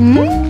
Hum?